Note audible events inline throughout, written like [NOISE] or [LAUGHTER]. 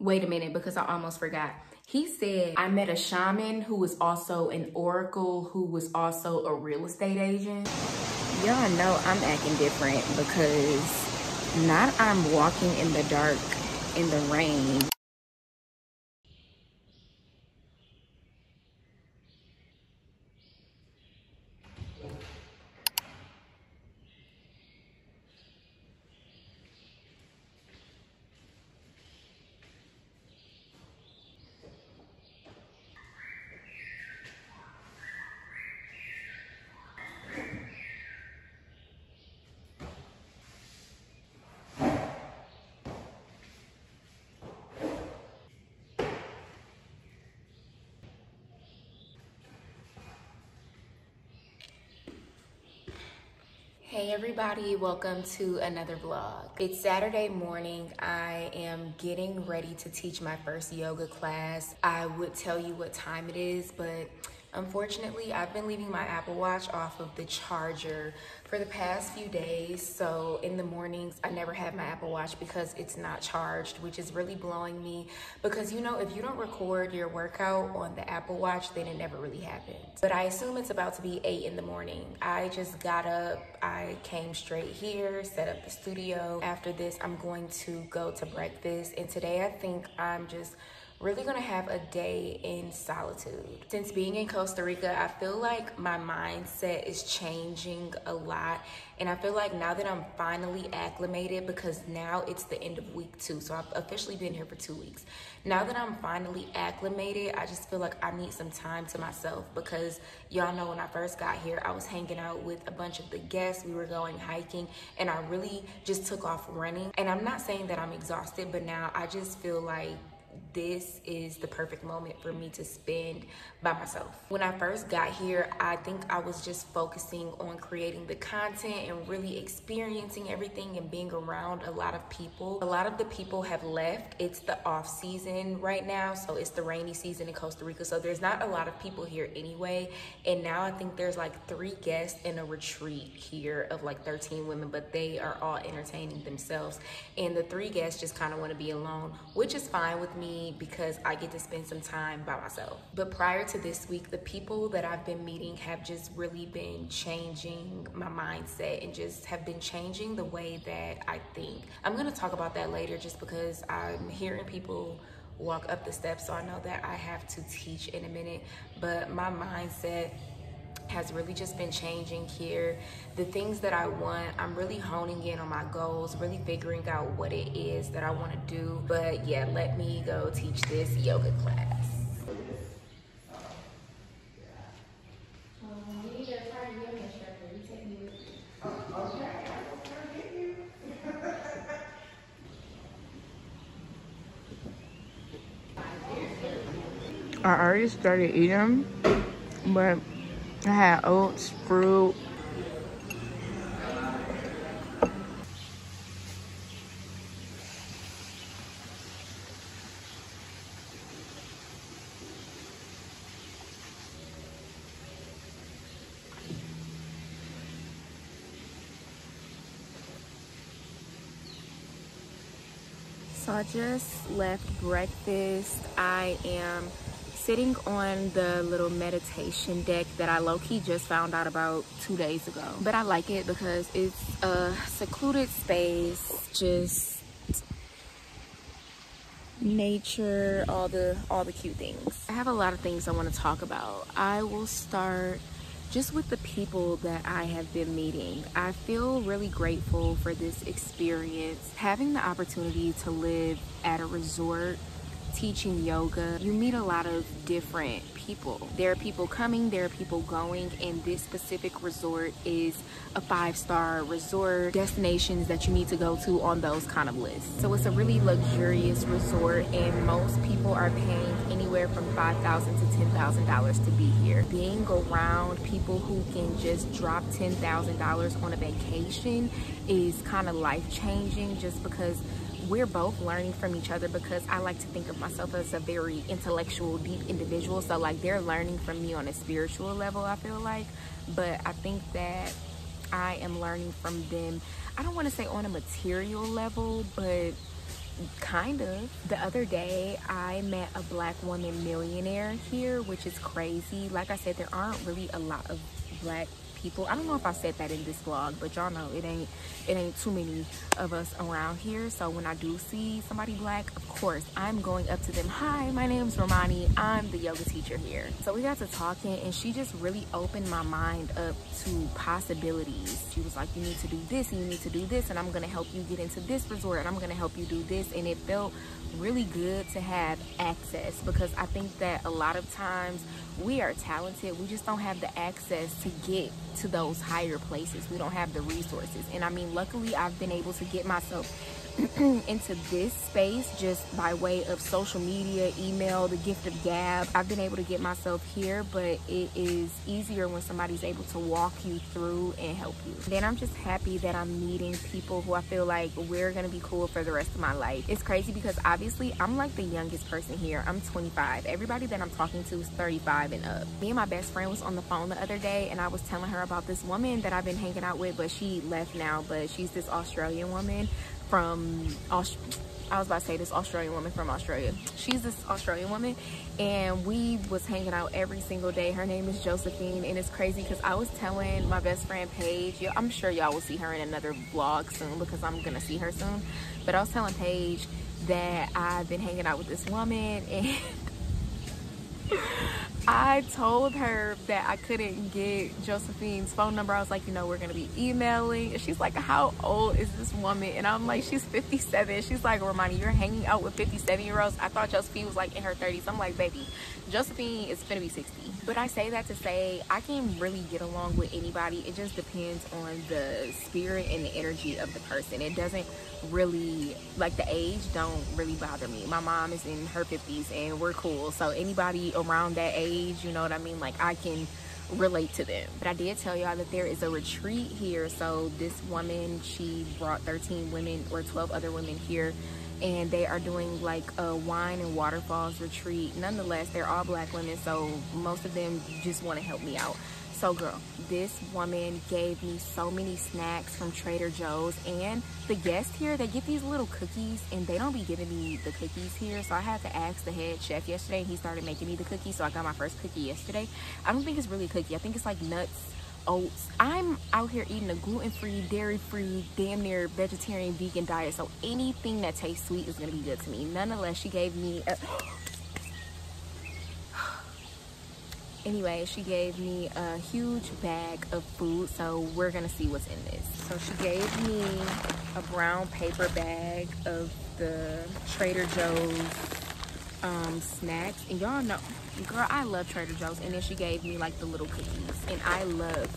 Wait a minute, because I almost forgot. He said, I met a shaman who was also an oracle, who was also a real estate agent. Y'all know I'm acting different because not I'm walking in the dark in the rain Hey everybody, welcome to another vlog. It's Saturday morning. I am getting ready to teach my first yoga class. I would tell you what time it is, but Unfortunately, I've been leaving my Apple Watch off of the charger for the past few days. So in the mornings, I never have my Apple Watch because it's not charged, which is really blowing me. Because you know, if you don't record your workout on the Apple Watch, then it never really happens. But I assume it's about to be eight in the morning. I just got up, I came straight here, set up the studio. After this, I'm going to go to breakfast. And today I think I'm just really gonna have a day in solitude. Since being in Costa Rica, I feel like my mindset is changing a lot. And I feel like now that I'm finally acclimated, because now it's the end of week two, so I've officially been here for two weeks. Now that I'm finally acclimated, I just feel like I need some time to myself because y'all know when I first got here, I was hanging out with a bunch of the guests. We were going hiking and I really just took off running. And I'm not saying that I'm exhausted, but now I just feel like this is the perfect moment for me to spend by myself. When I first got here, I think I was just focusing on creating the content and really experiencing everything and being around a lot of people. A lot of the people have left. It's the off season right now, so it's the rainy season in Costa Rica. So there's not a lot of people here anyway. And now I think there's like three guests in a retreat here of like 13 women, but they are all entertaining themselves. And the three guests just kind of want to be alone, which is fine with me because I get to spend some time by myself. But prior to this week, the people that I've been meeting have just really been changing my mindset and just have been changing the way that I think. I'm gonna talk about that later just because I'm hearing people walk up the steps so I know that I have to teach in a minute. But my mindset has really just been changing here. The things that I want, I'm really honing in on my goals, really figuring out what it is that I want to do. But yeah, let me go teach this yoga class. [LAUGHS] I already started eating, but I had oats, fruit. So I just left breakfast. I am sitting on the little meditation deck that I low-key just found out about two days ago. But I like it because it's a secluded space, just nature, all the all the cute things. I have a lot of things I want to talk about. I will start just with the people that I have been meeting. I feel really grateful for this experience. Having the opportunity to live at a resort teaching yoga, you meet a lot of different people. There are people coming, there are people going, and this specific resort is a five-star resort, destinations that you need to go to on those kind of lists. So it's a really luxurious resort, and most people are paying anywhere from $5,000 to $10,000 to be here. Being around people who can just drop $10,000 on a vacation is kind of life-changing just because we're both learning from each other because I like to think of myself as a very intellectual, deep individual. So like they're learning from me on a spiritual level, I feel like. But I think that I am learning from them. I don't want to say on a material level, but kind of. The other day, I met a black woman millionaire here, which is crazy. Like I said, there aren't really a lot of black people. I don't know if I said that in this vlog, but y'all know it ain't it ain't too many of us around here. So when I do see somebody black, of course, I'm going up to them. Hi, my name's Ramoni. I'm the yoga teacher here. So we got to talking and she just really opened my mind up to possibilities. She was like, you need to do this and you need to do this and I'm gonna help you get into this resort and I'm gonna help you do this. And it felt really good to have access because I think that a lot of times we are talented. We just don't have the access to get to those higher places. We don't have the resources. And i mean luckily i've been able to get myself [CLEARS THROAT] into this space just by way of social media, email, the gift of gab. I've been able to get myself here, but it is easier when somebody's able to walk you through and help you. Then I'm just happy that I'm meeting people who I feel like we're gonna be cool for the rest of my life. It's crazy because obviously I'm like the youngest person here. I'm 25. Everybody that I'm talking to is 35 and up. Me and my best friend was on the phone the other day and I was telling her about this woman that I've been hanging out with, but she left now, but she's this Australian woman from Aust I was about to say this Australian woman from Australia. She's this Australian woman and we was hanging out every single day. Her name is Josephine and it's crazy because I was telling my best friend Paige, I'm sure y'all will see her in another vlog soon because I'm gonna see her soon. But I was telling Paige that I've been hanging out with this woman and [LAUGHS] I told her that I couldn't get Josephine's phone number. I was like, you know, we're gonna be emailing. She's like, how old is this woman? And I'm like, she's 57. She's like, Ramoni, you're hanging out with 57 year olds. I thought Josephine was like in her 30s. I'm like, baby, Josephine is gonna be 60. But I say that to say I can really get along with anybody. It just depends on the spirit and the energy of the person. It doesn't really like the age don't really bother me. My mom is in her 50s and we're cool. So anybody around that age, you know what I mean? Like I can relate to them. But I did tell y'all that there is a retreat here. So this woman, she brought 13 women or 12 other women here and they are doing like a wine and waterfalls retreat. Nonetheless, they're all black women, so most of them just want to help me out. So girl, this woman gave me so many snacks from Trader Joe's and the guests here, they get these little cookies and they don't be giving me the cookies here. So I had to ask the head chef yesterday and he started making me the cookies. So I got my first cookie yesterday. I don't think it's really cookie. I think it's like nuts oats. I'm out here eating a gluten-free, dairy-free, damn near vegetarian, vegan diet. So anything that tastes sweet is gonna be good to me. Nonetheless, she gave me a anyway she gave me a huge bag of food so we're gonna see what's in this. So she gave me a brown paper bag of the trader joe's um, snacks. And y'all know girl i love trader joe's. And then she gave me like the little cookies. And i love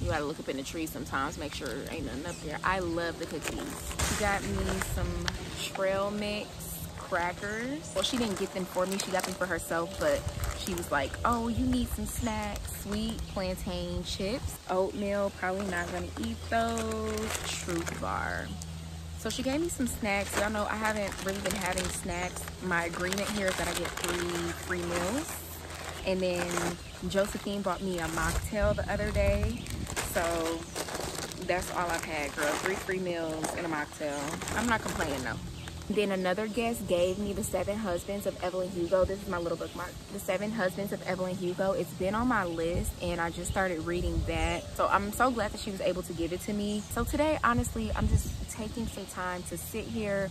you gotta look up in the tree sometimes make sure ain't nothing up there. I love the cookies. She got me some trail mix crackers well she didn't get them for me she got them for herself but she was like oh you need some snacks sweet plantain chips oatmeal probably not gonna eat those truth bar so she gave me some snacks. Y'all know I haven't really been having snacks. My agreement here is that I get three free meals. And then Josephine bought me a mocktail the other day. So that's all I've had, girl. Three free meals and a mocktail. I'm not complaining though. Then another guest gave me The Seven Husbands of Evelyn Hugo. This is my little bookmark. The Seven Husbands of Evelyn Hugo. It's been on my list and I just started reading that. So I'm so glad that she was able to give it to me. So today, honestly, I'm just taking some time to sit here,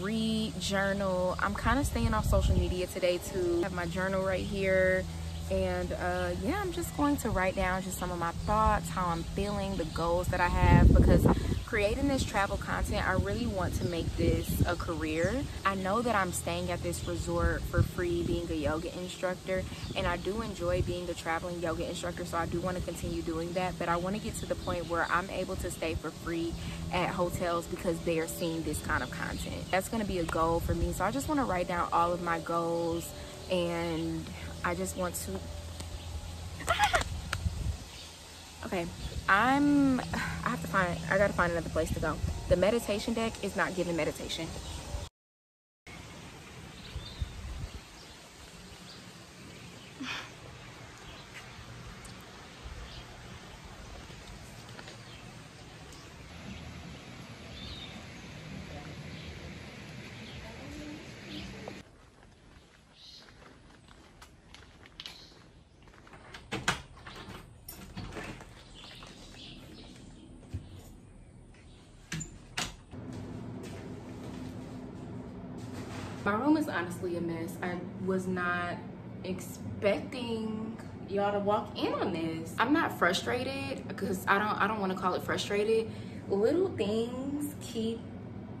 read, journal. I'm kind of staying off social media today too. I have my journal right here. And uh, yeah, I'm just going to write down just some of my thoughts, how I'm feeling, the goals that I have because creating this travel content, I really want to make this a career. I know that I'm staying at this resort for free being a yoga instructor and I do enjoy being a traveling yoga instructor so I do want to continue doing that but I want to get to the point where I'm able to stay for free at hotels because they are seeing this kind of content. That's going to be a goal for me so I just want to write down all of my goals and I just want to [LAUGHS] okay I'm, I have to find, I gotta find another place to go. The meditation deck is not giving meditation. My room is honestly a mess. I was not expecting y'all to walk in on this. I'm not frustrated because I don't I don't want to call it frustrated. Little things keep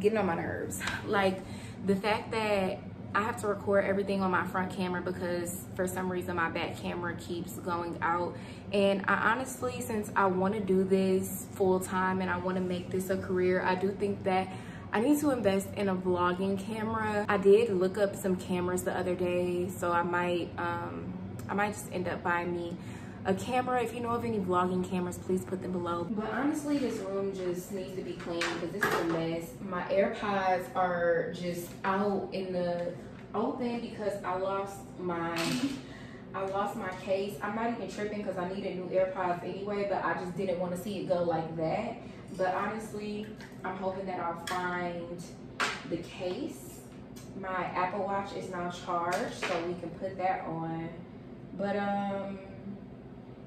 getting on my nerves. Like the fact that I have to record everything on my front camera because for some reason my back camera keeps going out. And I honestly, since I want to do this full time and I want to make this a career, I do think that I need to invest in a vlogging camera. I did look up some cameras the other day, so I might, um, I might just end up buying me a camera. If you know of any vlogging cameras, please put them below. But honestly, this room just needs to be cleaned because this is a mess. My AirPods are just out in the open because I lost my I lost my case. I'm not even tripping because I needed new AirPods anyway, but I just didn't want to see it go like that. But honestly, I'm hoping that I'll find the case. My Apple Watch is now charged, so we can put that on. But um,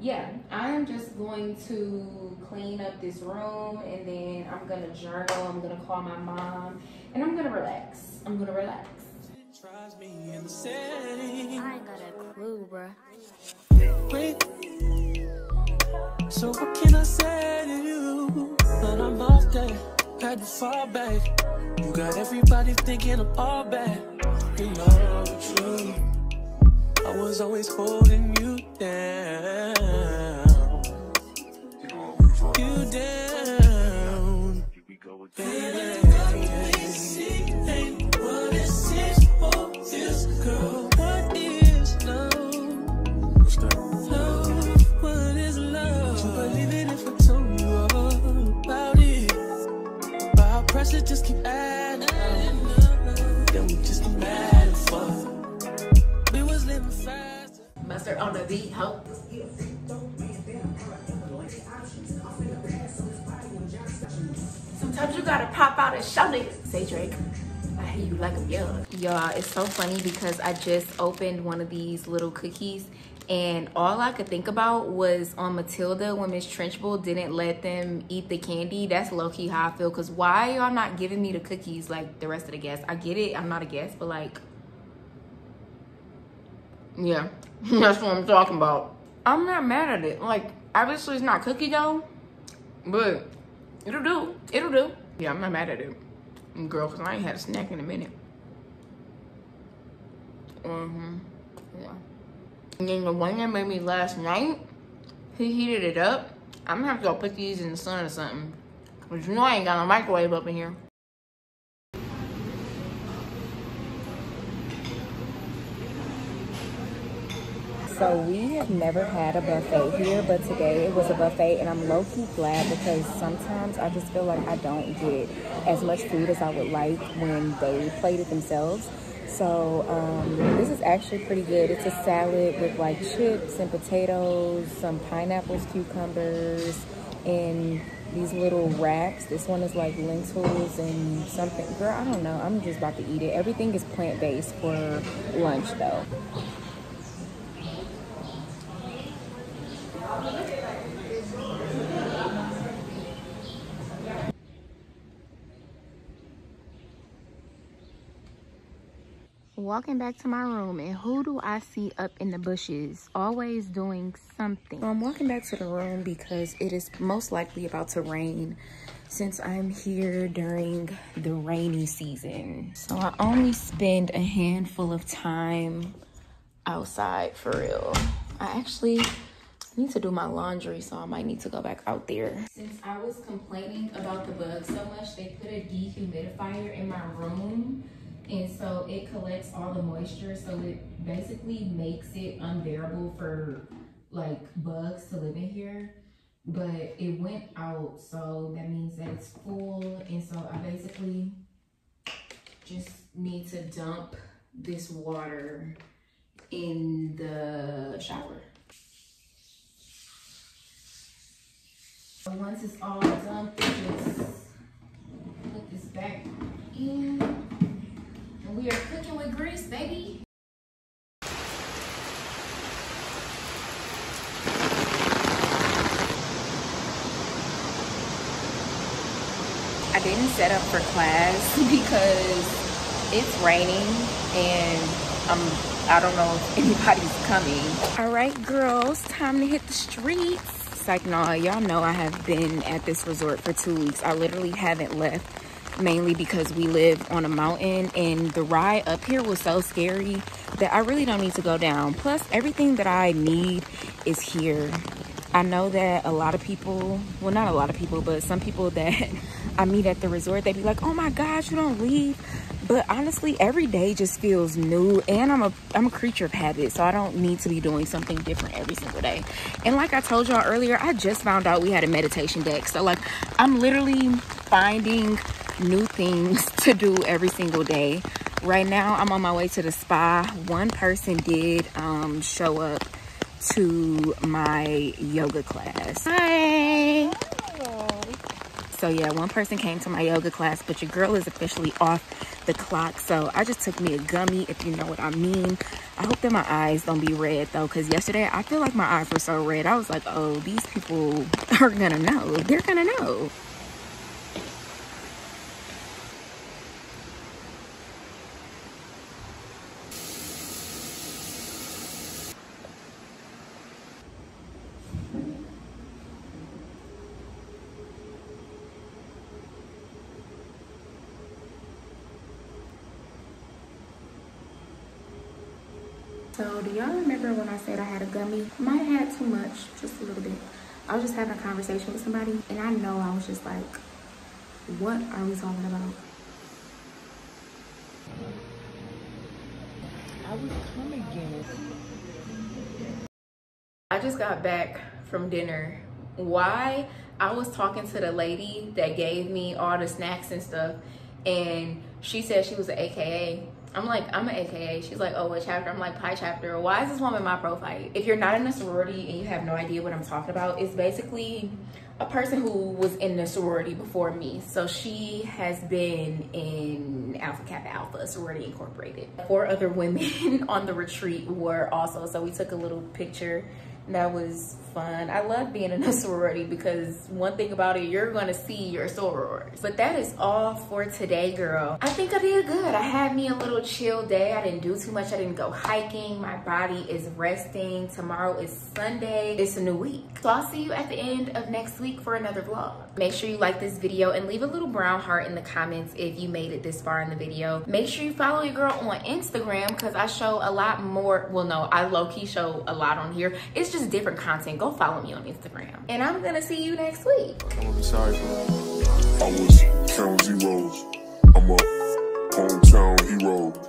yeah, I'm just going to clean up this room and then I'm gonna journal. I'm gonna call my mom and I'm gonna relax. I'm gonna relax. I ain't got a clue, bruh. So what can I say to you? But I'm off had to fall back. You got everybody thinking I'm all bad. You know the truth. I was always holding you down. You down. Baby. Funny because I just opened one of these little cookies and all I could think about was on Matilda when Miss Trunchbull didn't let them eat the candy. That's low-key how I feel. Because why y'all not giving me the cookies like the rest of the guests? I get it. I'm not a guest, but like... Yeah, [LAUGHS] that's what I'm talking about. I'm not mad at it. Like, obviously it's not cookie dough, but it'll do. It'll do. Yeah, I'm not mad at it. Girl, because I ain't had a snack in a minute. Mm-hmm. Yeah. And then the one that made me last night, he heated it up. I'm gonna have to go put these in the sun or something. Cause you know I ain't got no microwave up in here. So we have never had a buffet here, but today it was a buffet and I'm low-key glad because sometimes I just feel like I don't get as much food as I would like when they plate it themselves. So um, this is actually pretty good. It's a salad with like chips and potatoes, some pineapples, cucumbers, and these little wraps. This one is like lentils and something. Girl, I don't know. I'm just about to eat it. Everything is plant-based for lunch though. Walking back to my room and who do I see up in the bushes always doing something. So I'm walking back to the room because it is most likely about to rain since I'm here during the rainy season. So I only spend a handful of time outside for real. I actually need to do my laundry so I might need to go back out there. Since I was complaining about the bugs so much, they put a dehumidifier in my room and so it collects all the moisture. So it basically makes it unbearable for like bugs to live in here. But it went out, so that means that it's full. And so I basically just need to dump this water in the shower. So Once it's all just put this back in. We are cooking with grease, baby. I didn't set up for class [LAUGHS] because it's raining and I'm I don't know if anybody's coming. All right, girls, time to hit the streets. It's like, nah, y'all know I have been at this resort for two weeks. I literally haven't left mainly because we live on a mountain and the ride up here was so scary that I really don't need to go down. Plus, everything that I need is here. I know that a lot of people, well, not a lot of people, but some people [LAUGHS] that I meet at the resort, they'd be like, oh my gosh, you don't leave but honestly every day just feels new and i'm a i'm a creature of habit so i don't need to be doing something different every single day and like i told y'all earlier i just found out we had a meditation deck so like i'm literally finding new things [LAUGHS] to do every single day right now i'm on my way to the spa one person did um, show up to my yoga class hi so yeah one person came to my yoga class but your girl is officially off the clock. So I just took me a gummy, if you know what I mean. I hope that my eyes don't be red though, because yesterday I feel like my eyes were so red. I was like, oh, these people [LAUGHS] are gonna know. They're gonna know. So do y'all remember when I said I had a gummy? Might have had too much, just a little bit. I was just having a conversation with somebody and I know I was just like, what are we talking about? I was coming again. I just got back from dinner. Why? I was talking to the lady that gave me all the snacks and stuff and she said she was an AKA I'm like, I'm an AKA. She's like, oh, what chapter? I'm like, Pi chapter. Why is this woman my prophyte? If you're not in a sorority and you have no idea what I'm talking about, it's basically a person who was in the sorority before me. So she has been in Alpha Kappa Alpha, Sorority Incorporated. Four other women [LAUGHS] on the retreat were also, so we took a little picture that was fun. I love being in a [LAUGHS] sorority because one thing about it, you're gonna see your sorors. But that is all for today, girl. I think I did good. I had me a little chill day. I didn't do too much. I didn't go hiking. My body is resting. Tomorrow is Sunday. It's a new week. So I'll see you at the end of next week for another vlog. Make sure you like this video and leave a little brown heart in the comments if you made it this far in the video. Make sure you follow your girl on Instagram because I show a lot more. Well, no, I low-key show a lot on here. It's just just different content, go follow me on Instagram. And I'm gonna see you next week. I wanna be sorry for that. I was zeros. I'm a hometown hero.